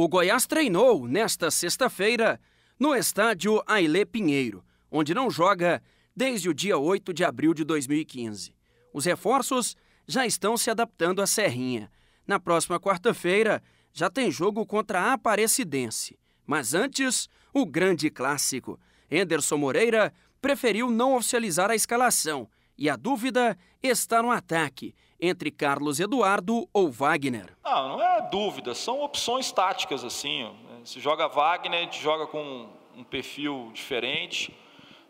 O Goiás treinou nesta sexta-feira no estádio Ailê Pinheiro, onde não joga desde o dia 8 de abril de 2015. Os reforços já estão se adaptando à Serrinha. Na próxima quarta-feira já tem jogo contra a Aparecidense. Mas antes, o grande clássico. Enderson Moreira preferiu não oficializar a escalação e a dúvida está no ataque entre Carlos Eduardo ou Wagner. Não, não é dúvida, são opções táticas assim. Se joga Wagner, a gente joga com um perfil diferente.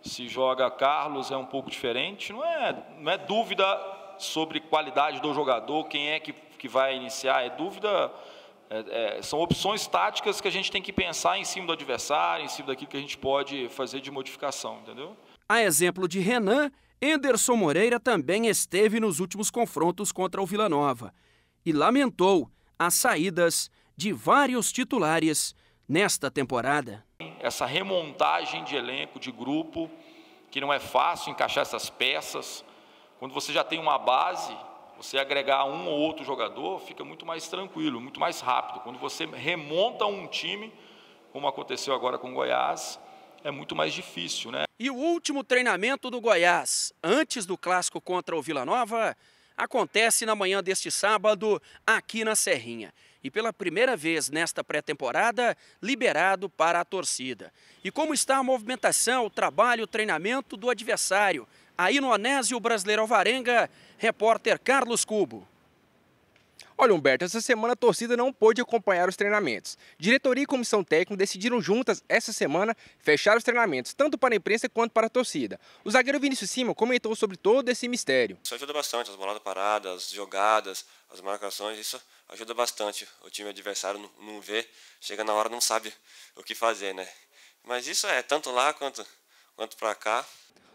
Se joga Carlos, é um pouco diferente. Não é, não é dúvida sobre qualidade do jogador, quem é que, que vai iniciar, é dúvida. É, é, são opções táticas que a gente tem que pensar em cima do adversário, em cima daquilo que a gente pode fazer de modificação, entendeu? A exemplo de Renan, Enderson Moreira também esteve nos últimos confrontos contra o Vila Nova e lamentou as saídas de vários titulares nesta temporada. Essa remontagem de elenco, de grupo, que não é fácil encaixar essas peças. Quando você já tem uma base, você agregar um ou outro jogador fica muito mais tranquilo, muito mais rápido. Quando você remonta um time, como aconteceu agora com o Goiás, é muito mais difícil, né? E o último treinamento do Goiás, antes do clássico contra o Vila Nova, acontece na manhã deste sábado, aqui na Serrinha. E pela primeira vez nesta pré-temporada, liberado para a torcida. E como está a movimentação, o trabalho, o treinamento do adversário? Aí no Anésio Brasileiro Alvarenga, repórter Carlos Cubo. Olha, Humberto, essa semana a torcida não pôde acompanhar os treinamentos. Diretoria e comissão técnica decidiram juntas essa semana fechar os treinamentos, tanto para a imprensa quanto para a torcida. O zagueiro Vinícius Sima comentou sobre todo esse mistério. Isso ajuda bastante, as boladas paradas, as jogadas, as marcações, isso ajuda bastante. O time adversário não vê, chega na hora não sabe o que fazer, né? Mas isso é tanto lá quanto, quanto para cá.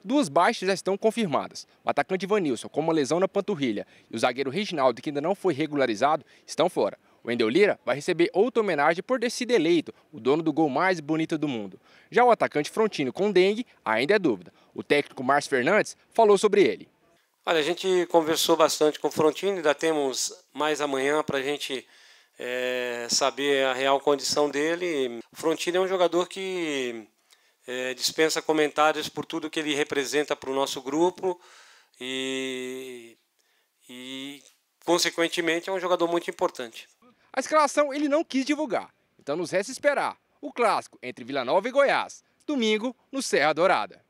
Duas baixas já estão confirmadas. O atacante Vanilson, com uma lesão na panturrilha, e o zagueiro Reginaldo, que ainda não foi regularizado, estão fora. O Endel Lira vai receber outra homenagem por ter sido eleito o dono do gol mais bonito do mundo. Já o atacante Frontino com dengue ainda é dúvida. O técnico Márcio Fernandes falou sobre ele. Olha, a gente conversou bastante com o Frontino, ainda temos mais amanhã para a gente é, saber a real condição dele. O Frontino é um jogador que é, dispensa comentários por tudo que ele representa para o nosso grupo e, e, consequentemente, é um jogador muito importante. A escalação ele não quis divulgar, então nos resta esperar o clássico entre Vila Nova e Goiás, domingo no Serra Dourada.